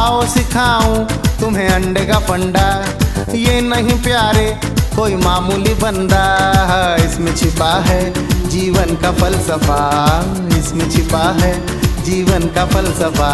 आओ सिखाऊं तुम्हें अंडे का फंडा। ये नहीं प्यारे, कोई मामूली बंदा। इसमें छिपा है जीवन का फलसफा। इसमें छिपा है जीवन का फलसफा।